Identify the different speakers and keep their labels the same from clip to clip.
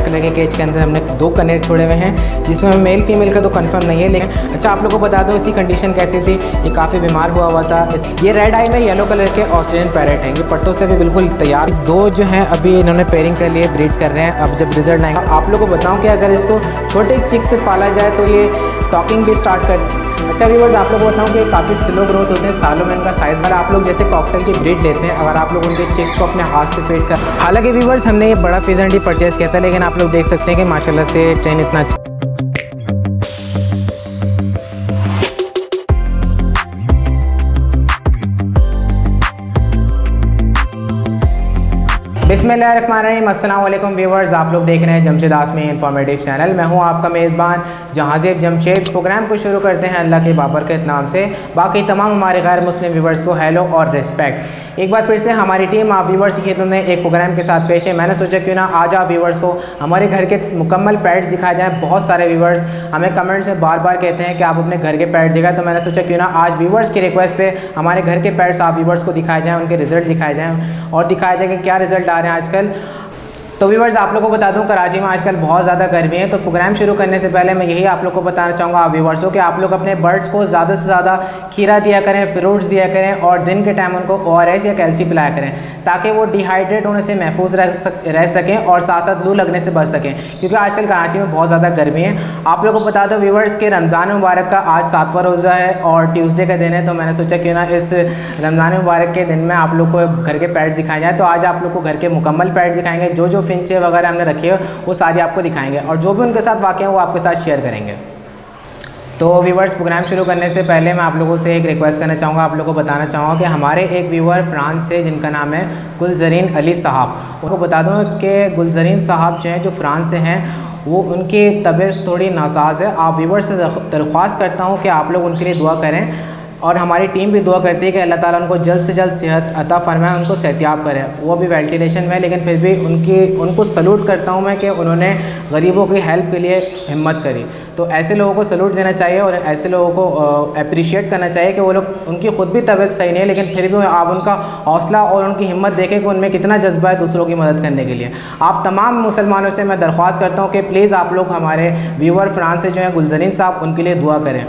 Speaker 1: Colour के cage के अंदर हमने दो कनेक्ट छोड़े हुए हैं, जिसमें मेल फीमेल का तो कंफर्म नहीं है, लेकिन अच्छा आप लोगों को बता दो, इसकी कंडीशन कैसी थी? ये काफ़ी बीमार हुआ हुआ था। ये रेड आई में येलो कलर के ऑस्ट्रेलियन पैरेट हैं। ये पट्टों से भी बिल्कुल तैयार दो जो हैं, अभी इन्होंने पेयरिंग कर लिए ब्रीड कर रहे हैं। अब जब रिज़ल्ट आएगा, आप लोग को बताऊँ कि अगर इसको छोटे चिक से पाला जाए तो ये टॉकिंग भी स्टार्ट कर अच्छा व्यूवर्स आप लोग बताऊँ कि काफ़ी स्लो ग्रोथ होते हैं, सालों में इनका साइज़ भर आप लोग जैसे कॉकटेल की ब्रीड लेते हैं, अगर आप लोग उनके चिप्स को अपने हाथ से फेट कर हालाँकि व्यूवर्स हमने ये बड़ा फीजेंडी परचेज़ किया था, लेकिन आप लोग देख सकते हैं कि माशाला से ट्रेन इतना अच्छा बिसमीम अल्लाम व्यूवर्स, आप लोग देख रहे हैं जमशेद आसमी इन्फॉर्मेटिव चैनल मैं हूँ आपका मेज़बान जहाज़ेब जमशेद। प्रोग्राम को शुरू करते हैं अल्लाह के बाबर के नाम से। बाकी तमाम हमारे गैर मुस्लिम व्यूवर्स को हेलो और रिस्पेक्ट। एक बार फिर से हमारी टीम, आप व्यूवर्स की खिदमत में एक प्रोग्राम के साथ पेश है। मैंने सोचा क्यों ना आज आप व्यूवर्स को हमारे घर के मुकम्मल पैड्स दिखाए जाएँ। बहुत सारे व्यूवर्स हमें कमेंट्स में बार बार कहते हैं कि आप अपने घर के पैड्स दिखाएँ। तो मैंने सोचा क्यों ना आज व्यूवर्स की रिक्वेस्ट पे हमारे घर के पैड्स आप व्यूवर्स को दिखाए जाएँ, उनके रिज़ल्ट दिखाए जाएँ और दिखाया जाए कि क्या रिज़ल्ट आ रहे हैं। आजकल तो व्यूवर्स आप लोगों को बता दूँ, कराची में आजकल बहुत ज़्यादा गर्मी है तो प्रोग्राम शुरू करने से पहले मैं यही आप लोग को बताना चाहूँगा आप व्यूवर्सों कि आप लोग अपने बर्ड्स को ज़्यादा से ज़्यादा खीरा दिया करें फ्रूट्स दिया करें और दिन के टाइम उनको ओ या कैल्सी पिलाया करें, ताकि वो डिहाइड्रेट होने से महफूज रह सक, रह सकें और साथ साथ लू लगने से बच सकें, क्योंकि आजकल कराची में बहुत ज़्यादा गर्मी है। आप लोगों को बता दो व्यूवर्स के रमज़ान मुबारक का आज सातवा रोज़ा है और ट्यूसडे का दिन है तो मैंने सोचा क्यों ना इस रमज़ान मुबारक के दिन में आप लोग को घर के पैड्स दिखाए जाए तो आज आप लोग को घर के मुकम्मल पैड्स दिखाएँगे जो जो फिंचे वगैरह हमने रखे हो वो सारे आपको दिखाएँगे। और जो भी उनके साथ वाक्य हैं, वो आपके साथ शेयर करेंगे। तो व्यूवर्स प्रोग्राम शुरू करने से पहले मैं आप लोगों से एक रिक्वेस्ट करना चाहूँगा, आप लोगों को बताना चाहूँगा कि हमारे एक व्यूवर फ्रांस से, जिनका नाम है गुलजरीन अली साहब, उनको बता दूँ कि गुलजरीन साहब जो हैं, जो फ्रांस से हैं, वो उनकी तबीयत थोड़ी नासाज है। आप व्यूवर से दरख्वास्त करता हूँ कि आप लोग उनके लिए दुआ करें। और हमारी टीम भी दुआ करती है कि अल्लाह ताला उनको जल्द से जल्द सेहत अता फरमाए, उनको सेहतियाब करें। वो भी वेंटिलेशन में, लेकिन फिर भी उनकी, उनको सलूट करता हूँ मैं कि उन्होंने गरीबों की हेल्प के लिए हिम्मत करी। तो ऐसे लोगों को सल्यूट देना चाहिए और ऐसे लोगों को अप्रिशिएट करना चाहिए कि वो लोग, उनकी ख़ुद भी तबीयत सही नहीं है, लेकिन फिर भी आप उनका हौसला और उनकी हिम्मत देखें कि उनमें कितना जज्बा है दूसरों की मदद करने के लिए। आप तमाम मुसलमानों से मैं दरख्वास्त करता हूँ कि प्लीज़ आप लोग हमारे व्यूवर फ्रांस से जो है, गुलजरीन साहब, उनके लिए दुआ करें।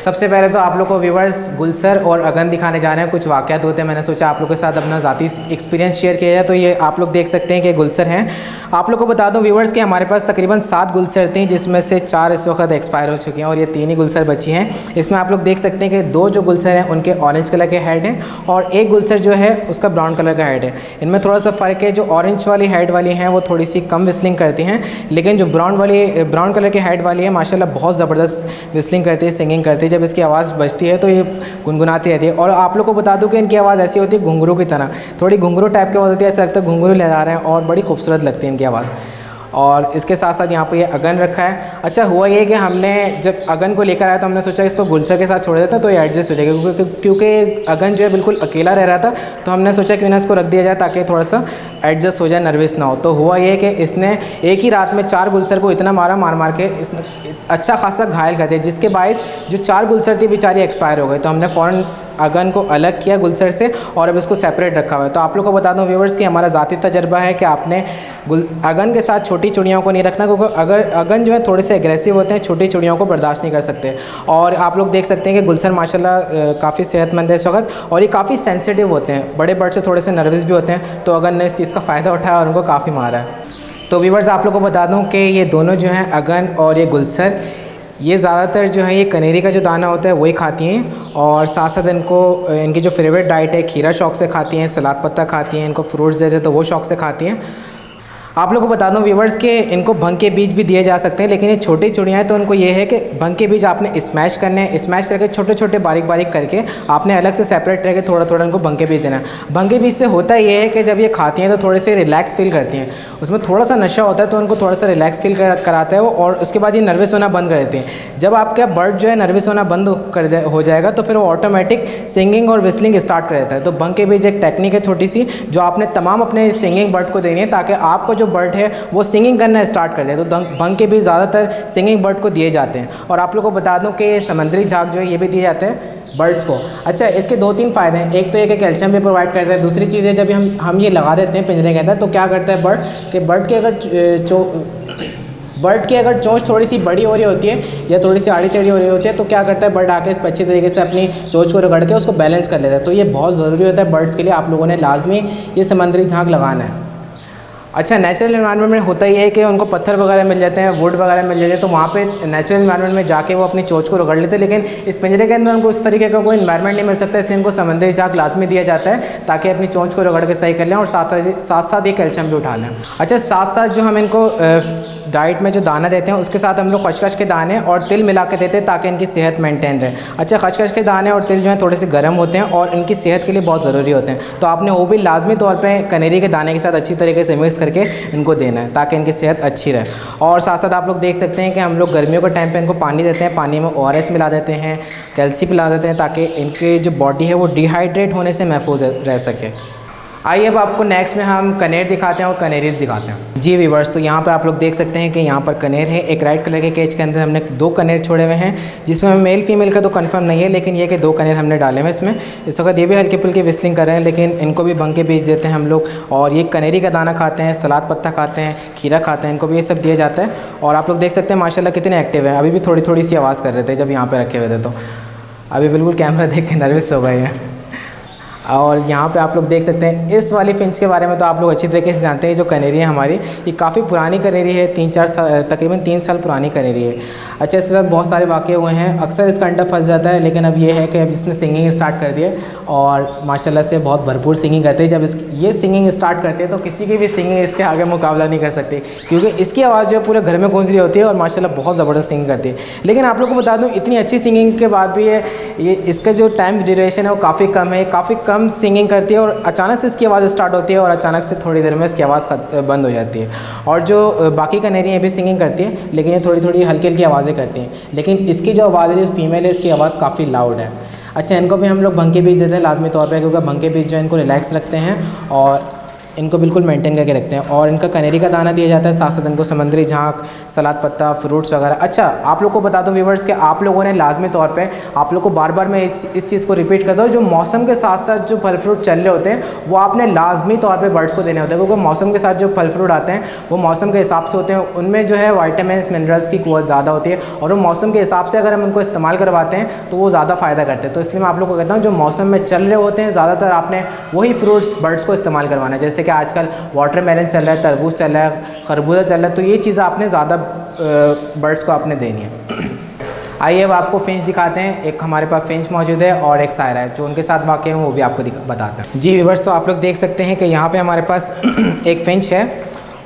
Speaker 1: सबसे पहले तो आप लोग को व्यूवर्स गुलसर और अगन दिखाने जा रहे हैं। कुछ वाक़ात होते हैं। मैंने सोचा आप लोग के साथ अपना ज़ाती एक्सपीरियंस शेयर किया जाए तो ये आप लोग देख सकते हैं कि गुलसर हैं। आप लोग को बता दूँ व्यूवर्स कि हमारे पास तकरीबन सात गुलसर थी, जिसमें से चार इस वक्त एक्सपायर हो चुकी हैं और ये तीन ही गुलसर बची हैं। इसमें आप लोग देख सकते हैं कि दो जो गुलसर हैं, उनके ऑरेंज कलर के हेड हैं और एक गुलसर जो है, उसका ब्राउन कलर का हेड है। इनमें थोड़ा सा फ़र्क है, जो ऑरेंज वाली हेड वाली हैं, वो थोड़ी सी कम विस्लिंग करती हैं, लेकिन जो ब्राउन वाली ब्राउन कलर के हेड वाली है माशाला बहुत ज़बरदस्त विस्लिंग करती है सिंगिंग करती है, जब इसकी आवाज़ बजती है तो ये गुनगुनाती रहती है। और आप लोग को बता दूँ कि इनकी आवाज़ ऐसी होती है घुंघरू की तरह। थोड़ी घुंघरू टाइप की आवाज़ होती है, ऐसा लगता है घुंघरू लहरा रहे हैं और बड़ी खूबसूरत लगती है इनकी आवाज़। और इसके साथ साथ यहाँ पे ये अगन रखा है। अच्छा हुआ ये कि हमने जब अगन को लेकर आया तो हमने सोचा इसको गुलसर के साथ छोड़ देता तो ये एडजस्ट हो जाएगा, क्योंकि क्योंकि अगन जो है बिल्कुल अकेला रह रहा था तो हमने सोचा कि ना इसको रख दिया जाए ताकि थोड़ा सा एडजस्ट हो जाए नर्वस ना हो। तो हुआ ये कि इसने एक ही रात में चार गुलसर को इतना मारा, मार मार के इसने अच्छा खासा घायल कर दिया, जिसके बायस जो चार गुलसर थी बेचारी एक्सपायर हो गई तो हमने फ़ौरन अगन को अलग किया गुलसर से और अब इसको सेपरेट रखा हुआ है। तो आप लोग को बता दूँ व्यूवर्स कि हमारा ज़ाती तजर्बा है कि आपने गुल अगन के साथ छोटी चिड़ियों को नहीं रखना, क्योंकि अगर अगन जो है थोड़े से एग्रेसिव होते हैं, छोटी चिड़ियों को बर्दाश्त नहीं कर सकते। और आप लोग देख सकते हैं कि गुलसर, माशाल्लाह काफ़ी सेहतमंद है इस वक्त, और ये काफ़ी सेंसिटिव होते हैं। बड़े बर्ड से थोड़े से नर्वस भी होते हैं तो अगन ने इस चीज़ का फ़ायदा उठाया और उनको काफ़ी मारा है। तो व्यूवर्स आप लोग को बता दूँ कि ये दोनों जो हैं अगन और ये गुलसर ये ज़्यादातर जो है, ये कनेरी का जो दाना होता है, वही खाती हैं और साथ साथ इनको, इनकी जो फेवरेट डाइट है, खीरा शौक से खाती हैं, सलाद पत्ता खाती हैं, इनको फ्रूट्स देते हैं तो वो शौक से खाती हैं। आप लोगों को बता दूँ व्यूवर्स के, इनको भंग के बीज भी दिए जा सकते हैं, लेकिन ये छोटी चिड़ियाँ हैं तो उनको ये है कि भंग के बीज आपने स्मैश करने हैं स्मैश करके छोटे छोटे बारीक बारीक करके आपने अलग से सेपरेट करके थोड़ा थोड़ा इनको भंग के बीज देना भंग के बीज से होता ये है कि जब ये खाती हैं तो थोड़े से रिलैक्स फील करती हैं। उसमें थोड़ा सा नशा होता है तो उनको थोड़ा सा रिलैक्स फील कराता है वो, और उसके बाद ये नर्वस होना बंद कर देते हैं। जब आपका बर्ड जो है नर्वस होना बंद कर हो जाएगा तो फिर वो ऑटोमेटिक सिंगिंग और विस्लिंग स्टार्ट कर देता है। तो भंग के बीज एक टेक्निक है छोटी सी, जो आपने तमाम अपने सिंगिंग बर्ड को देनी है, ताकि आपको जो बर्ड है, वो सिंगिंग करना स्टार्ट कर दे। तो भंग के भी ज़्यादातर सिंगिंग बर्ड को दिए जाते हैं। और आप लोग को बता दूँ कि समुद्री झाग जो है, ये भी दिए जाते हैं बर्ड्स को। अच्छा इसके दो तीन फ़ायदे हैं। एक तो ये कि कैल्शियम भी प्रोवाइड करता है। दूसरी चीज़ है, जब हम हम ये लगा देते हैं पिंजरे के अंदर तो क्या करता है बर्ड कि बर्ड के अगर बर्ड की अगर चोंच थोड़ी सी बड़ी हो रही होती है, या थोड़ी सी आड़ी टेढ़ी हो रही होती है तो क्या करता है बर्ड आके इस अच्छी तरीके से अपनी चोंच को रगड़ के उसको बैलेंस कर लेता है। तो ये बहुत ज़रूरी होता है बर्ड्स के लिए। आप लोगों ने लाजमी ये समंदरी झाँक लगाना है। अच्छा नेचुरल इन्वायरमेंट में होता ही है कि उनको पत्थर वगैरह मिल जाते हैं वुड वगैरह मिल जाते हैं तो वहाँ पे नेचुरल इन्वायरमेंट में जाके वो अपनी चोच को रगड़ लेते हैं, लेकिन इस पिंजरे के अंदर उनको इस तरीके का कोई इन्वायरमेंट नहीं मिल सकता, इसलिए उनको समंदरी झाग लाजमी दिया जाता है, ताकि अपनी चोच को रगड़ के सही कर लें और साथ साथ ही कैल्शियम भी उठा लें। अच्छा साथ साथ जो हम इनको डाइट में जो दाना देते हैं, उसके साथ हम लोग खशखश के दाने और तिल मिला के देते हैं ताकि इनकी सेहत मेंटेन रहे। अच्छा खशखश के दाने और तिल जो हैं, थोड़े से गर्म होते हैं और इनकी सेहत के लिए बहुत ज़रूरी होते हैं। तो आपने वो भी लाजमी तौर पर कनेरी के दाने के साथ अच्छी तरीके से मिक्स करके इनको देना है, ताकि इनकी सेहत अच्छी रहे। और साथ साथ आप लोग देख सकते हैं कि हम लोग गर्मियों के टाइम पर इनको पानी देते हैं, पानी में ओआरएस मिला देते हैं कैल्सी पिला देते हैं, ताकि इनकी जो बॉडी है, वो डिहाइड्रेट होने से महफूज रह सके। आइए अब आपको नेक्स्ट में हम कनेर दिखाते हैं और कनेरीज दिखाते हैं। जी वीवर्स तो यहाँ पर आप लोग देख सकते हैं कि यहाँ पर कनेर है। एक रेड कलर के केज के अंदर हमने दो कनेर छोड़े हुए हैं, जिसमें मेल फीमेल का तो कंफर्म नहीं है, लेकिन ये कि दो कनेर हमने डाले हुए इसमें। इस वक्त ये भी हल्के फुल्के विस्लिंग कर रहे हैं, लेकिन इनको भी बंग के बेच देते हैं हम लोग। और ये कनेरी का दाना खाते हैं, सलाद पत्ता खाते हैं, खीरा खाते हैं, इनको भी ये सब दिया जाता है। और आप लोग देख सकते हैं माशाला कितने एक्टिव हैं। अभी भी थोड़ी थोड़ी सी आवाज़ कर रहे थे जब यहाँ पर रखे हुए थे तो अभी बिल्कुल कैमरा देख के नर्वस हो गए हैं। और यहाँ पे आप लोग देख सकते हैं, इस वाली फिंच के बारे में तो आप लोग अच्छी तरीके से जानते हैं जो कनेरी है हमारी, ये काफ़ी पुरानी कनेरी है, तीन चार साल तकरीबन तीन साल पुरानी कनेरी है। अच्छा इसके साथ बहुत सारे वाक़े हुए हैं। अक्सर इसका अंडा फंस जाता है, लेकिन अब ये है कि अब इसने सिंगिंग स्टार्ट कर दिया और माशाला से बहुत भरपूर सिंगिंग करते हैं। जब इस, ये सिंगिंग स्टार्ट करते हैं तो किसी की भी सिंगिंग इसके आगे मुकाबला नहीं कर सकती, क्योंकि इसकी आवाज़ जो है पूरे घर में गूंज रही होती है और माशा बहुत ज़बरदस्त सिंगिंग करती है। लेकिन आप लोग को बता दूँ, इतनी अच्छी सिंगिंग के बाद भी ये इसका जो टाइम ड्यूरेशन है वो काफ़ी कम है, काफ़ी कम सिंगिंग करती है और अचानक से इसकी आवाज़ स्टार्ट होती है और अचानक से थोड़ी देर में इसकी आवाज़ बंद हो जाती है। और जो बाकी कनेरी भी सिंगिंग करती है, लेकिन ये थोड़ी थोड़ी हल्की हल्की आवाज़ें करती हैं। लेकिन इसकी जो आवाज़ है, जो फीमेल है, इसकी आवाज़ काफ़ी लाउड है। अच्छा इनको भी हम लोग भंके बीज देते हैं, लाजमी तौर पर क्योंकि भंके बीज जो है, इनको रिलैक्स रखते हैं और इनको बिल्कुल मेंटेन करके रखते हैं। और इनका कनेरी का दाना दिया जाता है साथ साथ इनको समंदरी झाँक सलाद पत्ता फ्रूट्स वगैरह। अच्छा आप लोग को बता दो व्यूवर्स कि आप लोगों ने लाजमी तौर पे आप लोग को बार बार मैं इस, इस चीज़ को रिपीट करता हूँ जो मौसम के साथ साथ जो फल फ्रूट चल रहे होते हैं वो आपने लाजमी तौर पर बर्ड्स को देने होते हैं। क्योंकि मौसम के साथ जो फल फ्रूट आते हैं वो मौसम के हिसाब से होते हैं। उनमें जो है वाइटामिन मिनरल्स की कुत ज़्यादा होती है। और वो मौसम के हिसाब से अगर हम उनको इस्तेमाल करवाते हैं तो वो ज़्यादा फ़ायदा करते हैं। तो इसलिए मैं आप लोग को कहता हूँ जो मौसम में चल रहे होते हैं ज़्यादातर आपने वही फ्रूट्स बर्ड्स को इस्तेमाल करवाना है। जैसे कि आजकल वाटर मेलन चल रहा है, तरबूज चल रहा है, खरबूजा चल रहा है तो ये चीज़ आपने ज़्यादा बर्ड्स को आपने देनी है। आइए अब आपको फिंच दिखाते हैं, एक हमारे पास फिंच मौजूद है और एक सायरा है, जो उनके साथ वाकई हैं, वो भी आपको बताते हैं। जी विवर्स तो आप लोग देख सकते हैं कि यहाँ पर हमारे पास एक फिंच है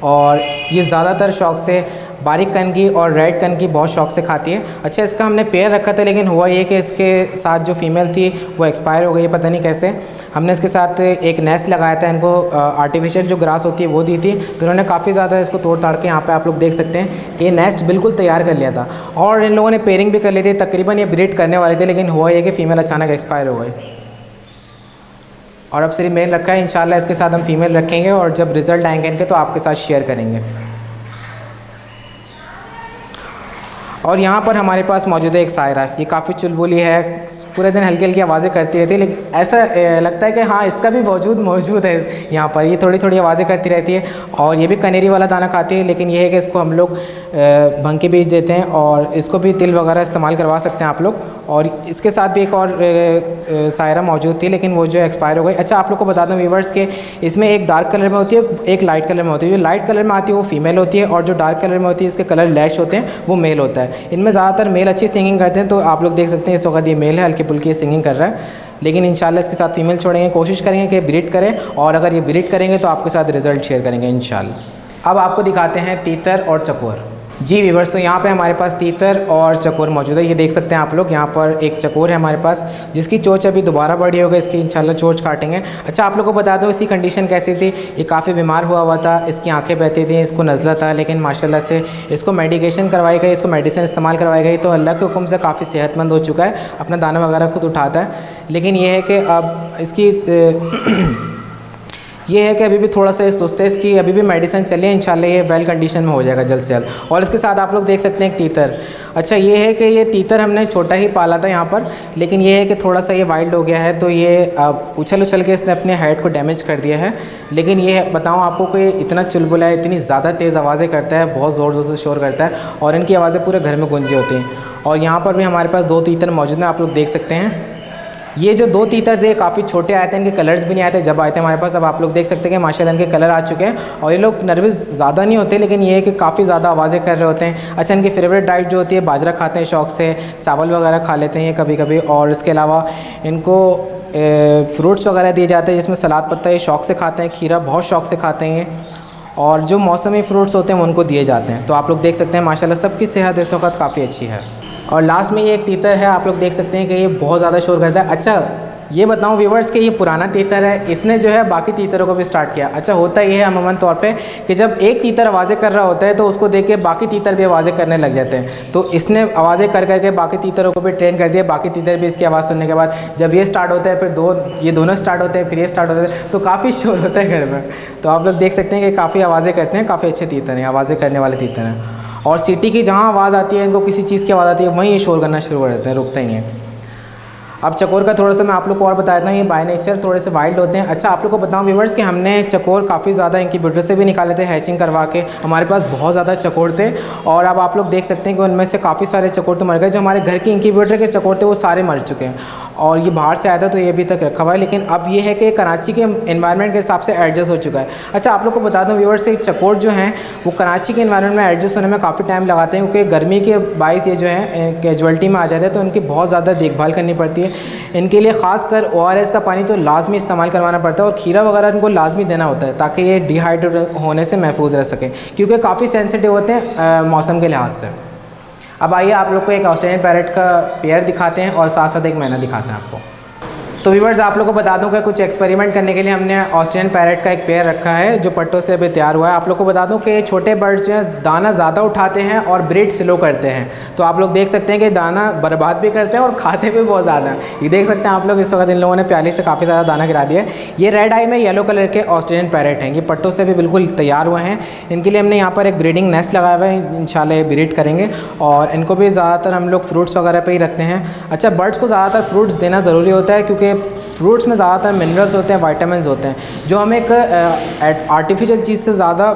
Speaker 1: और ये ज़्यादातर शौक से बारीक कन की और रेड कन की बहुत शौक से खाती है। अच्छा इसका हमने पेयर रखा था, लेकिन हुआ ये कि इसके साथ जो फीमेल थी, वो एक्सपायर हो गई पता नहीं कैसे। हमने इसके साथ एक नेस्ट लगाया था, इनको आर्टिफिशियल जो ग्रास होती है, वो दी थी। तो उन्होंने काफ़ी ज़्यादा इसको तोड़ ताड़ के यहाँ पे आप लोग देख सकते हैं कि नेस्ट बिल्कुल तैयार कर लिया था। और इन लोगों ने पेयरिंग भी कर ली थी, तकरीबन ये ब्रीड करने वाले थे, लेकिन हुआ ये कि फ़ीमेल अचानक एक्सपायर हो गई और अब सिर्फ़ मेल रखा है, इंशाल्लाह इसके साथ हम फीमेल रखेंगे और जब रिज़ल्ट आएँगे इनके तो आपके साथ शेयर करेंगे। और यहाँ पर हमारे पास मौजूद है एक सायरा ये काफ़ी चुलबुली है, पूरे दिन हल्की हल्की आवाज़ें करती रहती है, लेकिन ऐसा लगता है कि हाँ इसका भी वजूद मौजूद है यहाँ पर। ये थोड़ी थोड़ी आवाज़ें करती रहती है और ये भी कनेरी वाला दाना खाती है, लेकिन ये है कि इसको हम लोग भंग के बीज देते हैं और इसको भी तिल वगैरह इस्तेमाल करवा सकते हैं आप लोग। और इसके साथ भी एक और सायरा मौजूद थी, लेकिन वो जो एक्सपायर हो गई। अच्छा आप लोग को बता दूँ वीवर्स के, इसमें एक डार्क कलर में होती है, एक लाइट कलर में होती है। जो लाइट कलर में आती है, वो फीमेल होती है, और जो डार्क कलर में होती है, इसके कलर लैश होते हैं, वो मेल होता है। इनमें ज़्यादातर मेल अच्छी सिंगिंग करते हैं तो आप लोग देख सकते हैं, इस वक्त ये मेल है, हल्की फुल्की सिंगिंग कर रहा है। लेकिन इंशाल्लाह इसके साथ फीमेल छोड़ेंगे, कोशिश करेंगे कि ब्रीड करें, और अगर ये ब्रीड करेंगे तो आपके साथ रिज़ल्ट शेयर करेंगे इन अब आपको दिखाते हैं तीतर और चकोर। जी वीवर्स तो यहाँ पे हमारे पास तीतर और चकोर मौजूद है। ये देख सकते हैं आप लोग, यहाँ पर एक चकोर है हमारे पास, जिसकी चोच अभी दोबारा बड़ी हो गई, इसकी इंशाल्लाह चोच काटेंगे। अच्छा आप लोग को बता दो, इसकी कंडीशन कैसी थी? ये काफ़ी बीमार हुआ हुआ था, इसकी आँखें बहती थी, इसको नज़ला था, लेकिन माशाला से इसको मेडिकेशन करवाई गई, इसको मेडिसिन इस्तेमाल करवाई गई तो अल्लाह के हुक्म से काफ़ी सेहतमंद हो चुका है, अपना दाना वगैरह खुद उठाता है। लेकिन ये है कि अब इसकी ये है कि अभी भी थोड़ा सा ये सोचते है, इसकी अभी भी मेडिसिन चली इन ये वेल कंडीशन में हो जाएगा जल्द से जल्द। और इसके साथ आप लोग देख सकते हैं एक तीतर। अच्छा ये है कि ये तीतर हमने छोटा ही पाला था यहाँ पर, लेकिन ये है कि थोड़ा सा ये वाइल्ड हो गया है तो ये उछल उछल के इसने अपने हेड को डैमेज कर दिया है। लेकिन ये बताऊँ आपको कि इतना चुलबुला है, इतनी ज़्यादा तेज़ आवाज़ें करता है, बहुत ज़ोर ज़ोर से शोर करता है, और इनकी आवाज़ें पूरे घर में गूंजी होती हैं। और यहाँ पर भी हमारे पास दो तीतर मौजूद हैं, आप लोग देख सकते हैं। ये जो दो तीतर थे काफ़ी छोटे आए थे, इनके कलर्स भी नहीं आए थे, जब आए थे हमारे पास, अब आप लोग देख सकते हैं माशाल्लाह इनके कलर आ चुके हैं, और ये लोग नर्वस ज़्यादा नहीं होते, लेकिन ये है कि काफ़ी ज़्यादा आवाज़ें कर रहे होते हैं। अच्छा इनकी फेवरेट डाइट जो होती है, बाजरा खाते हैं, शौक से चावल वगैरह खा लेते हैं कभी कभी और इसके अलावा इनको फ्रूट्स वगैरह दिए जाते हैं, जिसमें सलाद पत्ता ये शौक से खाते हैं, खीरा बहुत शौक से खाते हैं और जो मौसमी फ्रूट्स होते हैं उनको दिए जाते हैं। तो आप लोग देख सकते हैं, माशाल्लाह सबकी सेहत इस वक्त काफ़ी अच्छी है। और लास्ट में ये एक तीतर है, आप लोग देख सकते हैं कि ये बहुत ज़्यादा शोर करता है। अच्छा ये बताऊँ व्यूवर्स कि ये पुराना तीतर है, इसने जो है बाकी तीतरों को भी स्टार्ट किया। अच्छा होता ये है अमूमन तौर पे कि जब एक तीतर आवाज़ें कर रहा होता है तो उसको देख के बाकी तीतर भी आवाज़ें करने लग जाते हैं। तो इसने आवाज़ें कर करके बाकी तीतरों को भी ट्रेन कर दिया, बाकी तीतर भी इसकी आवाज़ सुनने के बाद। जब ये स्टार्ट होता है, फिर दो, ये दोनों स्टार्ट होते हैं, फिर ये स्टार्ट होते हैं तो काफ़ी शोर होता है घर में। तो आप लोग देख सकते हैं कि काफ़ी आवाज़ें करते हैं, काफ़ी अच्छे तीतर हैं, आवाज़ें करने वाले तीतर हैं। और सिटी की जहाँ आवाज़ आती है, इनको किसी चीज़ की आवाज़ आती है, वहीं शोर करना शुरू कर देते हैं, रुकते ही हैं। अब चकोर का थोड़ा सा मैं आप लोग को और बता देता हूँ, ये बाय नेचर थोड़े से वाइल्ड होते हैं। अच्छा आप लोग को बताऊँ व्यूवर्स कि हमने चकोर काफ़ी ज़्यादा इंक्यूबेटर से भी निकाले थे हैचिंग करवा के। हमारे पास बहुत ज़्यादा चकोर थे और अब आप लोग देख सकते हैं कि उनमें से काफ़ी सारे चकोर तो मर गए। जो हमारे घर के इंक्यूबेटर के चकोर थे, वो सारे मर चुके हैं। और ये बाहर से आया था तो ये अभी तक रखा हुआ है। लेकिन अब ये है कि कराची के इन्वायरमेंट के हिसाब से एडजस्ट हो चुका है। अच्छा आप लोग को बता दूँ व्यूवर्स से चकोर जो हैं, वो कराची के इन्वायरमेंट में एडजस्ट होने में काफ़ी टाइम लगाते हैं, क्योंकि गर्मी के बाईस ये जो है कैजुअलिटी में आ जाते हैं तो उनकी बहुत ज़्यादा देखभाल करनी पड़ती है। इनके लिए ख़ास कर ORS का पानी तो लाजमी इस्तेमाल करवाना पड़ता है और खीरा वगैरह इनको लाजमी देना होता है ताकि ये डिहाइड्रेट होने से महफूज रह सकें, क्योंकि काफ़ी सेंसिटिव होते हैं मौसम के लिहाज से। अब आइए आप लोग को एक ऑस्ट्रेलियन पैरट का पेयर दिखाते हैं और साथ साथ एक मैना दिखाते हैं आपको। तो व्यूवर्स आप लोग को बता दूँ कि कुछ एक्सपेरिमेंट करने के लिए हमने ऑस्ट्रेलियन पैरेट का एक पेयर रखा है, जो पट्टों से अभी तैयार हुआ है। आप लोग को बता दूँ कि छोटे बर्ड जो हैं, दाना ज़्यादा उठाते हैं और ब्रीड स्लो करते हैं। तो आप लोग देख सकते हैं कि दाना बर्बाद भी करते हैं और खाते भी बहुत ज़्यादा ये देख सकते हैं आप लोग, इस वक्त इन लोगों ने प्याली से काफ़ी ज़्यादा दाना गिरा दिया ये रेड आई में येलो कलर के ऑस्ट्रेलियन पैरेट हैं। ये पट्टों से भी बिल्कुल तैयार हुए हैं। इनके लिए हमने यहाँ पर एक ब्रीडिंग नेस्ट लगाया हुआ है। इन ब्रीड करेंगे और इनको भी ज़्यादातर हम लोग फ्रूट्स वगैरह पर ही रखते हैं। अच्छा बर्ड्स को ज़्यादातर फ्रूट्स देना ज़रूरी होता है क्योंकि फ्रूट्स में ज़्यादातर मिनरल्स होते हैं वाइटामिन होते हैं, जो हमें एक आर्टिफिशियल चीज़ से ज़्यादा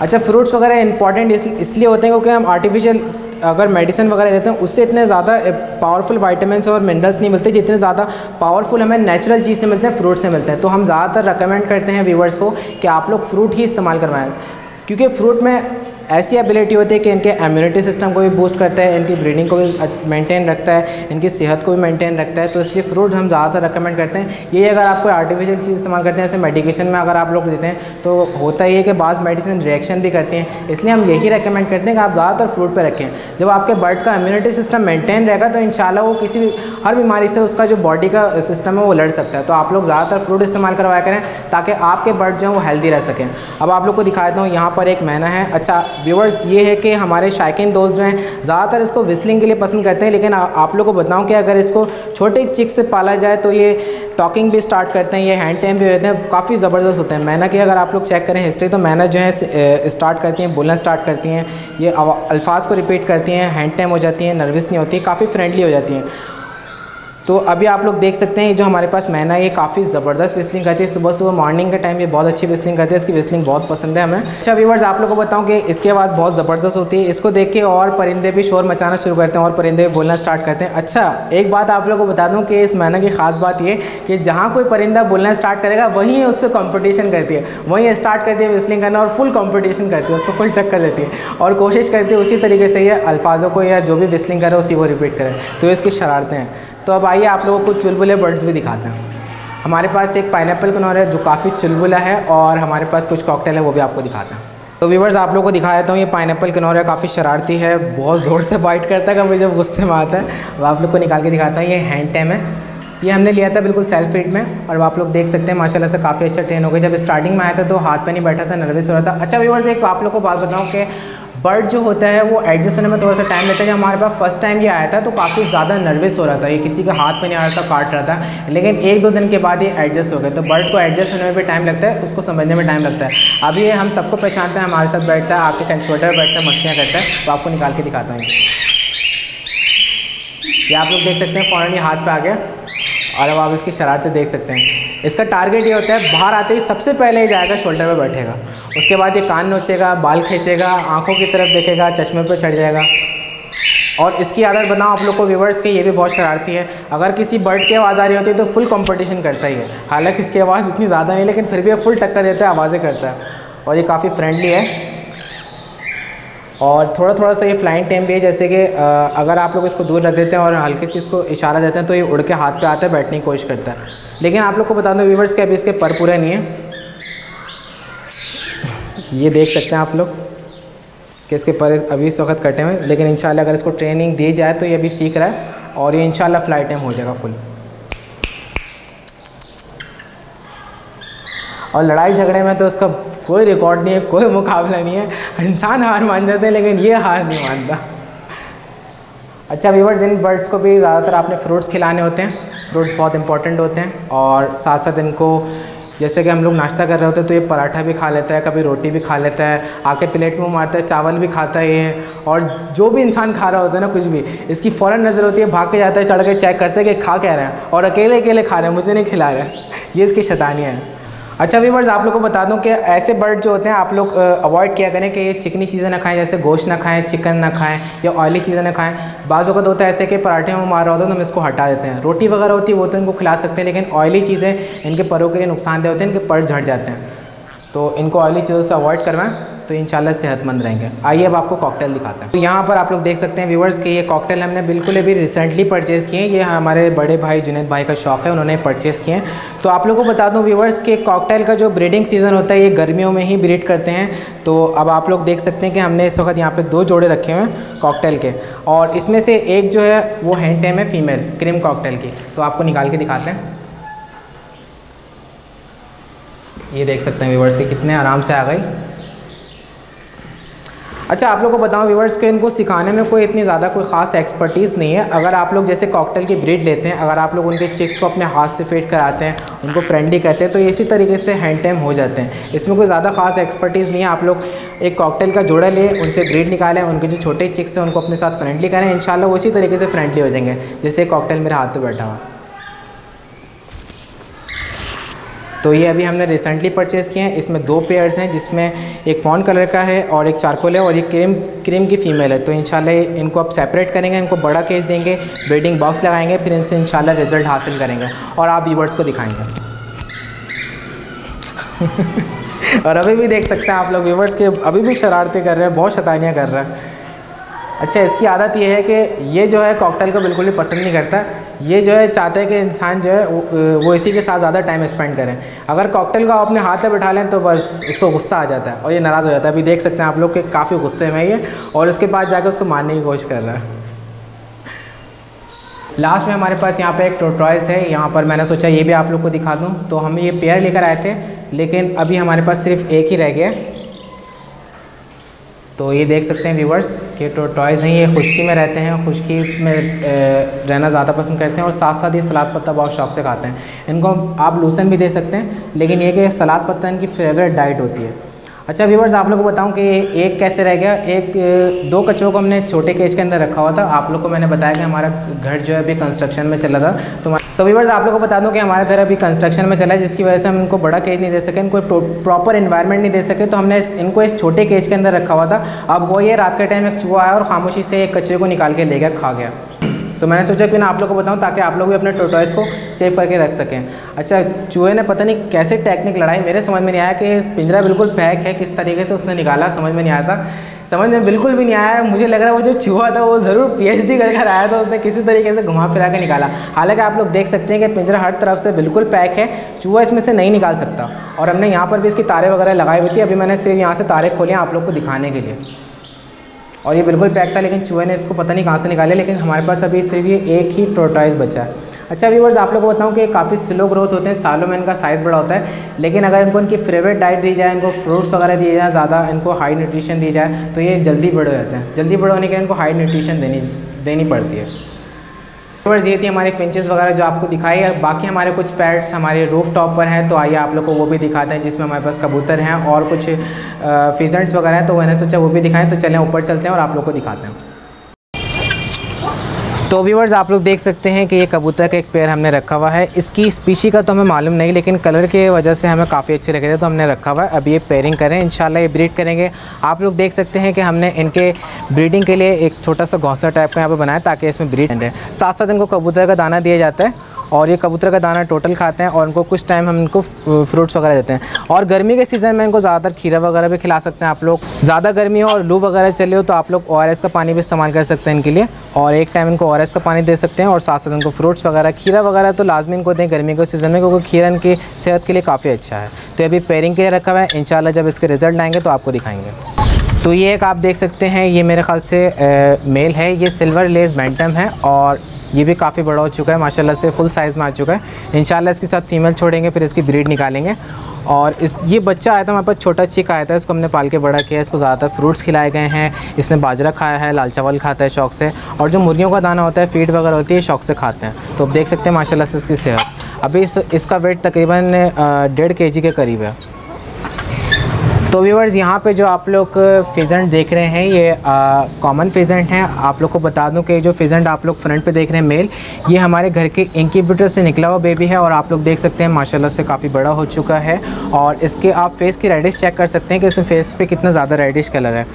Speaker 1: अच्छा फ्रूट्स वगैरह इंपॉर्टेंट इसलिए होते हैं क्योंकि हम आर्टिफिशियल, अगर मेडिसिन वगैरह देते हैं, उससे इतने ज़्यादा पावरफुल वाइटामिन और मिनरल्स नहीं मिलते, जितने ज़्यादा पावरफुल हमें नेचुरल चीज़ से मिलते हैं फ्रूट से मिलते हैं। तो हम ज़्यादातर रिकमेंड करते हैं व्यूवर्स को कि आप लोग फ्रूट ही इस्तेमाल करवाएँ, क्योंकि फ्रूट में ऐसी एबिलिटी होती है कि इनके इम्यूनिटी सिस्टम को भी बूस्ट करता है, इनकी ब्रीडिंग को भी मेंटेन रखता है, इनकी सेहत को भी मेंटेन रखता है। तो इसलिए फ्रूट हम ज़्यादातर रिकमेंड करते हैं। ये अगर आप कोई आर्टिफिशियल चीज़ इस्तेमाल करते हैं, जैसे मेडिकेशन में अगर आप लोग देते हैं तो होता ही है कि बाज़ मेडिसिन रिएक्शन भी करते हैं। इसलिए हम यही रिकमेंड करते हैं कि आप ज़्यादातर फ्रूट पर रखें। जब आपके बर्ड का इम्यूनिटी सिस्टम मेनटेन रहेगा तो इन वो किसी भी, हर बीमारी से उसका जो बॉडी का सिस्टम है, वो लड़ सकता है। तो आप लोग ज़्यादातर फ्रूट इस्तेमाल करवाया करें, ताकि आपके बर्ड जो हैं, वो हेल्दी रह सकें। अब आप लोग को दिखा देता हूँ, यहाँ पर एक महीना है। अच्छा व्यूवर्स ये है कि हमारे शायकीन दोस्त जो हैं ज़्यादातर इसको विस्लिंग के लिए पसंद करते हैं लेकिन आ, आप लोग को बताऊँ कि अगर इसको छोटे चिक से पाला जाए तो ये टॉकिंग भी स्टार्ट करते हैं ये हैंड टाइम भी होते हैं काफ़ी ज़बरदस्त होते हैं। मैना की अगर आप लोग चेक करें हिस्ट्री तो मैना जो है स्टार्ट करती हैं बोलना स्टार्ट करती हैं ये अल्फाज को रिपीट करती हैं हैंड टाइम हो जाती हैं नर्वस नहीं होती काफ़ी फ्रेंडली हो जाती हैं। तो अभी आप लोग देख सकते हैं जो हमारे पास मैना ये काफ़ी ज़बरदस्त विस्लिंग करती है। सुबह सुबह मॉर्निंग के टाइम ये बहुत अच्छी विस्लिंग करती है, इसकी विस्लिंग बहुत पसंद है हमें। अच्छा व्यूवर्स आप लोगों को बताऊँ कि इसके आवाज़ बहुत ज़बरदस्त होती है। इसको देख के और परिंदे भी शोर मचाना शुरू करते हैं और परिंदे भी बोलना स्टार्ट करते हैं। अच्छा एक बात आप लोग को बता दूँ कि इस मैना की खास बात ये कि जहाँ कोई परिंदा बोलना स्टार्ट करेगा, वहीं उससे कॉम्पिटिशन करती है। वहीं स्टार्ट करती है विस्लिंग करना और फुल कॉम्पिटिशन करती है, उसको फुल टक कर देती है। और कोशिश करती है उसी तरीके से ये अल्फाजों को या जो भी विस्लिंग करे उसी को रिपीट करें। तो इसकी शरारतें हैं। तो अब आइए आप लोगों को चुलबुले बर्ड्स भी दिखाते हैं। हमारे पास एक पाइन कनौर है, जो काफ़ी चुलबुला है, और हमारे पास कुछ कॉकटेल है, वो भी आपको दिखाते हैं। तो व्यूवर्स आप लोगों को दिखा देता हूँ, ये पाइन कनौर है, काफ़ी शरारती है, बहुत ज़ोर से बाइट करता है कभी जब गुस्से में आता है। अब आप लोग को निकाल के दिखाता हूँ, ये हैंड टैम है। ये हमने लिया था बिल्कुल सेल्फ फ़ीड में, और आप लोग देख सकते हैं, माशाल्लाह से काफ़ी अच्छा ट्रेन हो गया। जब स्टार्टिंग में आया था तो हाथ पे नहीं बैठा था नर्वस हो रहा था। अच्छा व्यूवर्स एक आप लोग को बात बताऊँ कि बर्ड जो होता है, वो एडजस्ट होने में थोड़ा सा टाइम लगता है। जब हमारे पास फ़र्स्ट टाइम ये आया था तो काफ़ी ज़्यादा नर्वस हो रहा था। ये किसी के हाथ में नहीं आ रहा था, काट रहा था। लेकिन एक दो दिन के बाद ये एडजस्ट हो गया तो बर्ड को एडजस्ट होने में भी टाइम लगता है, उसको समझने में टाइम लगता है। अभी ये हम सबको पहचानते हैं, हमारे साथ बैठता है, आपके कंचोटर पर बैठता है मस्तियाँ करता है तो आपको निकाल के दिखाता हूँ। ये आप लोग देख सकते हैं, फ़ौरन ये हाथ पर आ गया। और अब आप इसकी शरारतें देख सकते हैं। इसका टारगेट ये होता है, बाहर आते ही सबसे पहले ही जाएगा शोल्डर पर बैठेगा। उसके बाद ये कान नोचेगा, बाल खींचेगा, आँखों की तरफ़ देखेगा, चश्मे पर चढ़ जाएगा। और इसकी आदत बनाओ आप लोग को व्यूवर्स के, ये भी बहुत शरारती है। अगर किसी बर्ड की आवाज़ आ रही होती है तो फुल कंपटीशन करता ही है। हालाँकि इसकी आवाज़ इतनी ज़्यादा नहीं, लेकिन फिर भी ये फुल टक्कर देता है, आवाज़ें करता है। और ये काफ़ी फ्रेंडली है। और थोड़ा थोड़ा सा ये फ्लाइंग टाइम भी है, जैसे कि अगर आप लोग इसको दूर रख देते हैं और हल्के से इसको इशारा देते हैं तो ये उड़ के हाथ पे आता है, बैठने की कोशिश करता है। लेकिन आप लोग को बता दो व्यूवर्स के अभी इसके पर पूरे नहीं है। ये देख सकते हैं आप लोग कि इसके पर अभी इस वक्त कटे हुए लेकिन इंशाल्लाह अगर इसको ट्रेनिंग दी जाए तो ये अभी सीख रहा है और ये इंशाल्लाह फ़्लाइट टाइम हो जाएगा फुल और लड़ाई झगड़े में तो उसका कोई रिकॉर्ड नहीं है, कोई मुकाबला नहीं है। इंसान हार मान जाते हैं, लेकिन ये हार नहीं मानता। अच्छा व्यूवर्स इन बर्ड्स को भी ज़्यादातर आपने फ्रूट्स खिलाने होते हैं। फ्रूट्स बहुत इंपॉर्टेंट होते हैं और साथ साथ इनको जैसे कि हम लोग नाश्ता कर रहे होते हैं तो ये पराठा भी खा लेता है, कभी रोटी भी खा लेता है, आके प्लेट में मारता है, चावल भी खाता है ये। और जो भी इंसान खा रहा होता है ना कुछ भी, इसकी फ़ौरन नज़र होती है, भाग के जाता है, चढ़ के चेक करते हैं कि खा कह रहे हैं। और अकेले अकेले खा रहे हैं, मुझे नहीं खिला रहे ये इसकी शैतानियाँ हैं। अच्छा वीवर्स आप लोग को बता दूँ कि ऐसे बर्ड जो होते हैं, आप लोग अवॉइड किया करें कि ये चिकनी चीज़ें ना खाएँ, जैसे गोश्त ना खाएँ चिकन ना खाएँ, या ऑयली चीज़ें ना खाएँ। बाज़ वक्त होता है ऐसे कि पराठे में मार रहा होता है तो हम इसको हटा देते हैं। रोटी वगैरह होती है, वो तो इनको खिला सकते हैं, लेकिन ऑयली चीज़ें, इनके परों के लिए नुकसानदेह होते हैं, इनके पर झड़ जाते हैं। तो इनको ऑयली चीज़ों से अवॉइड करवाएँ। तो इन सेहतमंद रहेंगे। आइए अब आपको कॉकटेल दिखाते हैं। तो यहाँ पर आप लोग देख सकते हैं व्यूवर्स कि ये कॉकटेल हमने बिल्कुल अभी रिसेंटली परचेज़ किए हैं। ये हमारे बड़े भाई जुनेद भाई का शौक़ है, उन्होंने परचेज़ किए हैं। तो आप लोगों को बता दूँ व्यूवर्स कि कॉकटेल का जो ब्रीडिंग सीज़न होता है, ये गर्मियों में ही ब्रीड करते हैं। तो अब आप लोग देख सकते हैं कि हमने इस वक्त यहाँ पर दो जोड़े रखे हुए हैं कॉकटेल के। और इसमें से एक जो है, वो हैंड टेम है फीमेल क्रीम कॉकटेल की। तो आपको निकाल के दिखाते हैं। ये देख सकते हैं व्यूवर्स के कितने आराम से आ गई। अच्छा आप लोग को बताऊँ व्यूवर्स के, इनको सिखाने में कोई इतनी ज़्यादा कोई ख़ास एक्सपर्टीज़ नहीं है। अगर आप लोग जैसे कॉकटेल की ब्रीड लेते हैं, अगर आप लोग उनके चिक्स को अपने हाथ से फेड कराते हैं, उनको फ्रेंडली करते हैं तो इसी तरीके से हैंड टाइम हो जाते हैं। इसमें कोई ज़्यादा खास एक्सपर्टीज़ नहीं है। आप लोग एक कॉकटेल का जोड़ा लें, उनसे ब्रीड निकालें, उनके जो छोटे चिक्स हैं, उनको अपने साथ फ्रेंडली करें। इन उसी तरीके से फ्रेंडली हो जाएँगे, जैसे कॉकटेल मेरे हाथ पर बैठा हुआ। तो ये अभी हमने रिसेंटली परचेज़ किए हैं। इसमें दो पेयर्स हैं, जिसमें एक फ़ॉन कलर का है और एक चारकोल है और ये क्रीम क्रीम की फ़ीमेल है। तो इंशाल्लाह इनको आप सेपरेट करेंगे, इनको बड़ा केस देंगे ब्रीडिंग बॉक्स लगाएँगे, फिर इनसे इंशाल्लाह रिज़ल्ट हासिल करेंगे और आप व्यूवर्स को दिखाएँगे। और अभी भी देख सकते हैं आप लोग व्यूवर्स के अभी भी शरारतें कर रहे हैं, बहुत शतानियाँ कर रहे हैं। अच्छा इसकी आदत ये है कि ये जो है कॉकटेल को बिल्कुल भी पसंद नहीं करता। ये जो है चाहते हैं कि इंसान जो है वो इसी के साथ ज़्यादा टाइम स्पेंड करें। अगर कॉकटेल को अपने हाथ में बैठा लें तो बस इसको गुस्सा आ जाता है और ये नाराज़ हो जाता है। अभी देख सकते हैं आप लोग के काफ़ी गुस्से में ये और उसके पास जाकर उसको मारने की कोशिश कर रहा है। लास्ट में हमारे पास यहाँ पे एक टोटॉयस है। यहाँ पर मैंने सोचा ये भी आप लोग को दिखा दूँ। तो हम ये पेयर लेकर आए थे, लेकिन अभी हमारे पास सिर्फ़ एक ही रह गया। तो ये देख सकते हैं व्यूवर्स के तो टॉयज़ हैं, ये खुश्की में रहते हैं, खुश्की में रहना ज़्यादा पसंद करते हैं और साथ साथ ये सलाद पत्ता बहुत शौक से खाते हैं। इनको आप लूसन भी दे सकते हैं, लेकिन ये कि सलाद पत्ता इनकी फेवरेट डाइट होती है। अच्छा व्यूवर्स आप लोग को बताऊँ कि एक कैसे रह गया? एक, दो कछुओं को हमने छोटे केज के अंदर रखा हुआ था। आप लोग को मैंने बताया कि हमारा घर जो है अभी कंस्ट्रक्शन में चला था। तो तो व्यूवर्स आप लोगों को बता दूँ कि हमारा घर अभी कंस्ट्रक्शन में चला है, जिसकी वजह से हम इनको बड़ा केज नहीं दे सके, इनको प्रॉपर इन्वायरमेंट नहीं दे सके। तो हमने इनको इस छोटे केज के अंदर रखा हुआ था। अब वो ये रात के टाइम एक चूहा आया और खामोशी से एक कचरे को निकाल के ले गया, खा गया। तो मैंने सोचा कि ना आप लोग को बताऊँ ताकि आप लोग भी अपने टोटॉयस को सेव करके रख सकें। अच्छा चूहे ने पता नहीं कैसे टेक्निक लड़ाई, मेरे समझ में नहीं आया कि पिंजरा बिल्कुल पैक है, किस तरीके से उसने निकाला, समझ में नहीं आया था। समझ में बिल्कुल भी नहीं आया, मुझे लग रहा है वो जो चूहा था, वो ज़रूर पीएचडी कर कर आया था, उसने किसी तरीके से घुमा फिरा के निकाला। हालाँकि आप लोग देख सकते हैं कि पिंजरा हर तरफ़ से बिल्कुल पैक है, चूहा इसमें से नहीं निकाल सकता। और हमने यहाँ पर भी इसकी तारे वगैरह लगाई हुई थी, अभी मैंने सिर्फ़ यहाँ से तारे खोले आप लोग को दिखाने के लिए। और ये बिल्कुल पैक था, लेकिन चूहे ने इसको पता नहीं कहाँ से निकाले, लेकिन हमारे पास अभी सिर्फ़ ये एक ही टोटाइज बचा है। अच्छा व्यूवर्स आप लोगों को बताऊँ कि काफ़ी स्लो ग्रोथ होते हैं, सालों में इनका साइज़ बड़ा होता है, लेकिन अगर इनको इनकी फेवरेट डाइट दी जाए, इनको फ्रूट्स वगैरह दिए जाए, ज़्यादा इनको हाई न्यूट्रिशन दी जाए तो ये जल्दी बड़े जाते हैं। जल्दी बड़े होने के लिए इनको हाई न्यूट्रिशन देनी देनी पड़ती है। व्यूवर्स ये थी हमारे फिंचेस वगैरह जो आपको दिखाई है। बाकी हमारे कुछ पैट्स हमारे रूफ टॉप पर हैं तो आइए आप लोग को वो भी दिखाते हैं, जिसमें हमारे पास कबूतर हैं और कुछ फिजेंट्स वगैरह हैं तो मैंने सोचा वो भी दिखाएँ तो चलें, ऊपर चलते हैं और आप लोग को दिखाते हैं। तो व्यूवर्स आप लोग देख सकते हैं कि ये कबूतर का एक पेयर हमने रखा हुआ है। इसकी स्पीशी का तो हमें मालूम नहीं, लेकिन कलर के वजह से हमें काफ़ी अच्छे लगे थे तो हमने रखा हुआ है। अभी ये पेयरिंग करें इन ये ब्रीड करेंगे। आप लोग देख सकते हैं कि हमने इनके ब्रीडिंग के लिए एक छोटा सा घोंसला टाइप का यहाँ पर बनाया ताकि इसमें ब्रीड रहे। साथ साथ इनको कबूतर का दाना दिया जाता है। और ये कबूतर का दाना टोटल खाते हैं और उनको कुछ टाइम हम इनको फ्रूट्स वगैरह देते हैं। और गर्मी के सीज़न में इनको ज़्यादातर खीरा वगैरह भी खिला सकते हैं आप लोग। ज़्यादा गर्मी हो और लू वगैरह चले हो तो आप लोग ओ का पानी भी इस्तेमाल कर सकते हैं इनके लिए। और एक टाइम इनको ओ का पानी दे सकते हैं और साथ साथ इनको फ्रूट्स वगैरह, खीरा वगैरह तो लाजमी इनको दें गर्मी के सीज़न में, क्योंकि खीरा इनकी सेहत के लिए काफ़ी अच्छा है। तो अभी पेयरिंग के लिए रखा हुआ है। इन जब इसके रिज़ल्ट आएँगे तो आपको दिखाएँगे। तो ये एक आप देख सकते हैं ये मेरे ख्याल से आ, मेल है ये सिल्वर लेस बैंटम है और ये भी काफ़ी बड़ा हो चुका है माशाल्लाह से फुल साइज़ में आ चुका है। इंशाल्लाह इसके साथ फीमेल छोड़ेंगे फिर इसकी ब्रीड निकालेंगे और इस ये बच्चा आया था हमारे पास छोटा चिक आया था इसको हमने पाल के बड़ा किया इसको ज़्यादातर फ्रूट्स खिलाए गए हैं इसने बाजरा खाया है लाल चावल खाता है शौक से और जो मुर्गियों का दाना होता है फ़ीड वगैरह होती है शौक से खाते हैं। तो अब देख सकते हैं माशाला से इसकी सेहत। अभी इस इसका वेट तकरीबन डेढ़ के के करीब है। तो व्यूवर्स यहाँ पे जो आप लोग फिजेंट देख रहे हैं, ये कॉमन फिजेंट हैं। आप लोग को बता दूँ कि जो फिजेंट आप लोग फ्रंट पे देख रहे हैं मेल ये हमारे घर के इंक्यूबेटर से निकला हुआ बेबी है और आप लोग देख सकते हैं, माशाल्लाह से काफ़ी बड़ा हो चुका है। और इसके आप फेस की रेडिश चेक कर सकते हैं कि इसमें फेस पर कितना ज़्यादा रेडिश कलर है।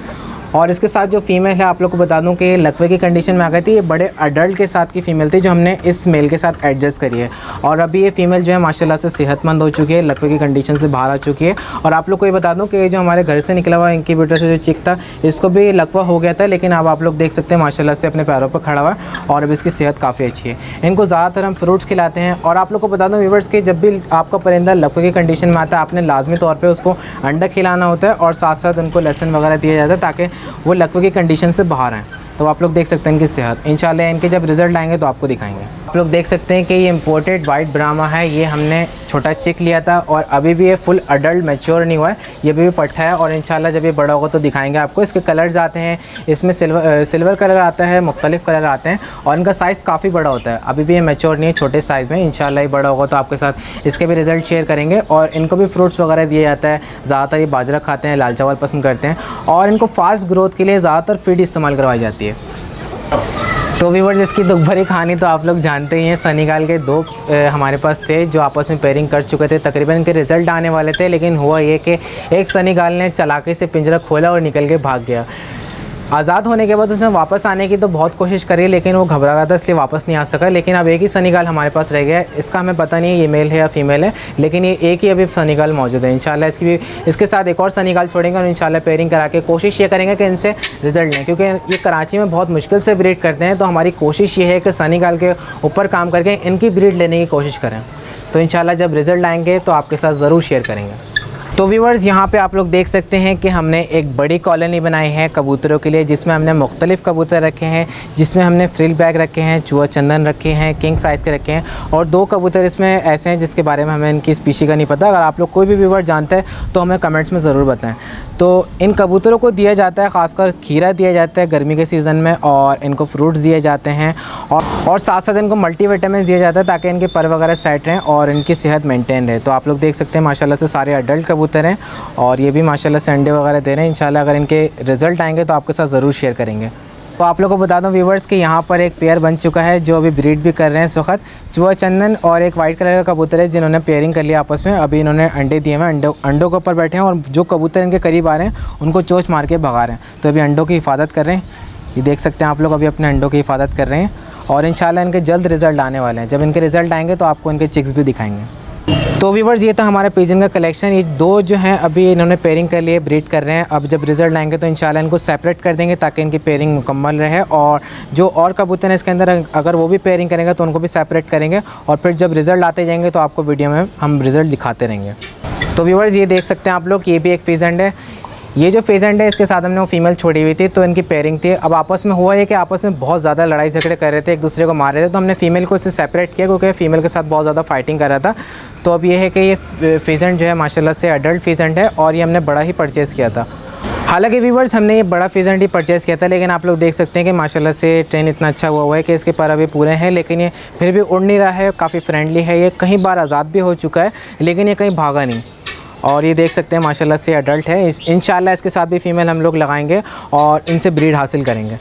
Speaker 1: और इसके साथ जो फीमेल है, आप लोग को बता दूँ कि लकवे की कंडीशन में आ गई थी, ये बड़े अडल्ट के साथ की फ़ीमेल थी जो हमने इस मेल के साथ एडजस्ट करी है। और अभी ये फ़ीमेल जो है, माशाल्लाह से सेहतमंद हो चुकी है, लकवे की कंडीशन से बाहर आ चुकी है। और आप लोग को ये बता दूँ कि जो हमारे घर से निकला हुआ बेटर से जो चिक था, इसको भी लकवा हो गया था, लेकिन अब आप लोग देख सकते हैं माशाला से अपने पैरों पर खड़ा हुआ और अब इसकी सेहत काफ़ी अच्छी है। इनको ज़्यादातर हम फ्रूट्स खिलाते हैं और आप लोग को बता दूँ व्यूवर्स के जब भी आपका परिंदा लकवे की कंडीशन में आता है, आपने लाजमी तौर पर उसको अंडा खिलाना होता है और साथ साथ उनको लहसन वगैरह दिया जाता है ताकि वो लकवे की कंडीशन से बाहर हैं। तो आप लोग देख सकते हैं इनकी सेहत। इन इनके जब रिज़ल्ट आएँगे तो आपको दिखाएँगे। आप लोग देख सकते हैं कि ये इम्पोर्टेड वाइट ब्रामा है। ये हमने छोटा चिक लिया था और अभी भी ये फुल अडल्ट मेच्योर नहीं हुआ है। ये भी पट्टा है और इंशाल्लाह जब ये बड़ा होगा तो दिखाएँगे आपको। इसके कलर्स आते हैं। इसमें सिल्वर सिल्वर कलर आता है, मुख्तलिफ़ कलर आते हैं और इनका साइज़ काफ़ी बड़ा होता है। अभी भी ये मेच्योर नहीं है, छोटे साइज़ में। इनशाला ये बड़ा होगा तो आपके साथ इसके भी रिज़ल्ट शेयर करेंगे और इनको भी फ्रूट्स वगैरह दिया जाता है। ज़्यादातर ये बाजरा खाते हैं, लाल चावल पसंद करते हैं और इनको फास्ट ग्रोथ के लिए ज़्यादातर फ़ीड इस्तेमाल करवाई जाती है। तो व्यूवर्स इसकी दुख भरी कहानी तो आप लोग जानते ही हैं। सनीगाल के दो हमारे पास थे, जो आपस में पेयरिंग कर चुके थे। तकरीबन इनके रिज़ल्ट आने वाले थे, लेकिन हुआ ये कि एक सनीगाल ने चलाके से पिंजरा खोला और निकल के भाग गया। आज़ाद होने के बाद उसने वापस आने की तो बहुत कोशिश करी, लेकिन वो घबरा रहा था, इसलिए वापस नहीं आ सका। लेकिन अब एक ही सनीगाल हमारे पास रह गया। इसका हमें पता नहीं है ये मेल है या फीमेल है, लेकिन ये एक ही अभी सनीगाल मौजूद है। इंशाल्लाह इसकी भी, इसके साथ एक और सनीगाल छोड़ेंगे और इंशाल्लाह पेयरिंग करा के कोशिश ये करेंगे कि इनसे रिज़ल्ट लें, क्योंकि ये कराची में बहुत मुश्किल से ब्रीड करते हैं। तो हमारी कोशिश ये है कि सनीगाल के ऊपर काम करके इनकी ब्रीड लेने की कोशिश करें। तो इन जब रिज़ल्ट आएँगे तो आपके साथ ज़रूर शेयर करेंगे। तो व्यूवर्स यहाँ पे आप लोग देख सकते हैं कि हमने एक बड़ी कॉलोनी बनाई है कबूतरों के लिए, जिसमें हमने मुख्तलिफ़ कबूतर रखे हैं, जिसमें हमने फ्रिल बैग रखे हैं, चूहा चंदन रखे हैं किंग साइज़ के रखे हैं, और दो कबूतर इसमें ऐसे हैं जिसके बारे में हमें इनकी स्पीशी का नहीं पता। अगर आप लोग कोई भी व्यूवर जानते हैं तो हमें कमेंट्स में ज़रूर बताएँ। तो इन कबूतरों को दिया जाता है, ख़ासकर खीरा दिया जाता है गर्मी के सीज़न में, और इनको फ्रूट्स दिए जाते हैं, और और साथ साथ इनको मल्टी विटामिन दिया जाता है, ताकि इनके पर वगैरह सेट रहें और इनकी सेहत मेनटेन रहे। तो आप लोग देख सकते हैं माशाला से सारे अडल्ट कबूतर कबूतर हैं और ये भी माशाल्लाह से अंडे वगैरह दे रहे हैं। इंशाल्लाह अगर इनके रिज़ल्ट आएँगे तो आपके साथ ज़रूर शेयर करेंगे। तो आप लोगों को बता दूँ व्यूवर्स कि यहाँ पर एक पेयर बन चुका है जो अभी ब्रीड भी कर रहे हैं इस वक्त। चूहा चंदन और एक वाइट कलर का कबूतर है जिन्होंने पेयरिंग कर लिया आपस में। अभी इन्होंने अंडे दिए हैं, अंडों अंडों के ऊपर बैठे हैं और जो कबूतर इनके करीब आ रहे हैं, उनको चोच मार के भगा रहे हैं। तो अभी अंडों की हिफाजत कर रहे हैं। ये देख सकते हैं आप लोग अभी अपने अंडों की हिफाजत कर रहे हैं। और इन इनके जल्द रिज़ल्ट आने वाले हैं। जब इनके रिज़ल्ट आएँगे तो आपको इनके चिक्स भी दिखाएँगे। तो व्यूवर्स ये था हमारे पिजन का कलेक्शन ये दो जो हैं, अभी इन्होंने पेयरिंग कर लिए ब्रीड कर रहे हैं। अब जब रिज़ल्ट आएँगे तो इंशाल्लाह इनको सेपरेट कर देंगे, ताकि इनकी पेयरिंग मुकम्मल रहे। और जो और कबूतर हैं, इसके अंदर अगर वो भी पेयरिंग करेंगे तो उनको भी सेपरेट करेंगे। और फिर जब रिज़ल्ट आते जाएँगे तो आपको वीडियो में हम रिज़ल्ट दिखाते रहेंगे। तो व्यूवर्स ये देख सकते हैं आप लोग, ये भी एक पीजेंट है। ये जो फेजेंट है, इसके साथ हमने वो फीमेल छोड़ी हुई थी तो इनकी पेयरिंग थी। अब आपस में हुआ ये कि आपस में बहुत ज़्यादा लड़ाई झगड़े कर रहे थे, एक दूसरे को मार रहे थे तो हमने फीमेल को इससे सेपरेट किया क्योंकि फीमेल के साथ बहुत ज़्यादा फाइटिंग कर रहा था। तो अब ये है कि ये फेजेंट जो है, माशाल्लाह से अडल्ट फेजेंट है और ये हमने बड़ा ही परचेज़ किया था। हालाँकि व्यूवर्स हमने ये बड़ा फेजेंट ही परचेज़ किया था, लेकिन आप लोग देख सकते हैं कि माशाल्लाह से ट्रेन इतना अच्छा हुआ हुआ है कि इसके पर अभी पूरे हैं, लेकिन ये फिर भी उड़ नहीं रहा है, काफ़ी फ्रेंडली है। ये कहीं बार आज़ाद भी हो चुका है, लेकिन ये कहीं भागा नहीं। और ये देख सकते हैं, माशाल्लाह से अडल्ट है। इन इसके साथ भी फ़ीमेल हम लोग लगाएँगे और इनसे ब्रीड हासिल करेंगे।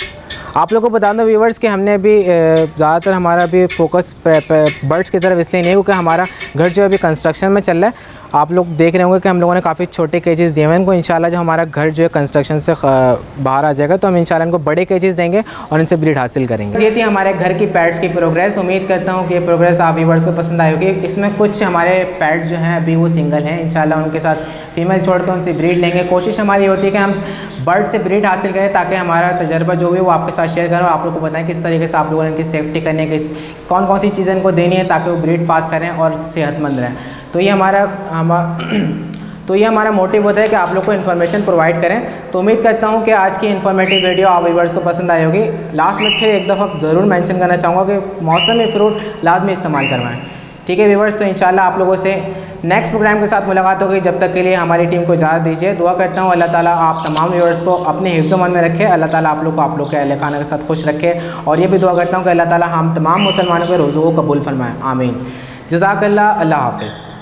Speaker 1: आप लोगों को बता दो व्यूवर्स कि हमने भी ज़्यादातर हमारा भी फोकस बर्ड्स की तरफ़ इसलिए नहीं क्योंकि हमारा घर जो अभी कंस्ट्रक्शन में चल रहा है आप लोग देख रहे होंगे कि हम लोगों ने काफ़ी छोटे केजेस दिए हुए हैं। इनको इंशाल्लाह जो हमारा घर जो है कंस्ट्रक्शन से बाहर आ जाएगा तो हम इंशाल्लाह इनको बड़े केजेस देंगे और इनसे ब्रीड हासिल करेंगे। ये थी हमारे घर की पैड्स की प्रोग्रेस उम्मीद करता हूँ कि ये प्रोग्रेस आप व्यूवर्स को पसंद आई होगी। इसमें कुछ हमारे पैड जो हैं, अभी वो सिंगल हैं। इन उनके साथ फीमेल छोड़ कर उनसे ब्रीड लेंगे। कोशिश हमारी होती है कि हम बर्ड से ब्रीड हासिल करें ताकि हमारा तजर्बा जो भी वो आपके साथ शेयर करें आप लोग को बताएँ किस तरीके से आप लोगों ने इनकी सेफ्टी करने की कौन कौन सी चीज़ें इनको देनी है ताकि वो ब्रीड पास करें और सेहतमंद रहें। तो ये हमारा, हम तो ये हमारा मोटिव होता है कि आप लोग को इन्फॉर्मेशन प्रोवाइड करें। तो उम्मीद करता हूँ कि आज की इन्फॉर्मेटिव वीडियो आप व्यूवर्स को पसंद आई होगी। लास्ट में फिर एक दफ़ा ज़रूर मेंशन करना चाहूँगा कि मौसमी फ़्रूट लाजमी इस्तेमाल करवाएँ। ठीक है व्यूवर्स तो इंशाल्लाह आप लोगों से नेक्स्ट प्रोग्राम के साथ मुलाकात होगी। जब तक के लिए हमारी टीम को इजाज़त दीजिए। दुआ करता हूँ, अल्लाह ताला आप तमाम व्यूवर्स को अपने हिफ्ज़ मन में रखे। अल्लाह ताला आप लोग को आप लोग के अहल खाना के साथ खुश रखे। और ये भी दुआ करता हूँ कि अल्लाह ताला हम तमाम मुसलमानों के रोज़ों को कबूल फरमाएँ। आमीन। जजाकल्ला अल्लाह हाफिज़।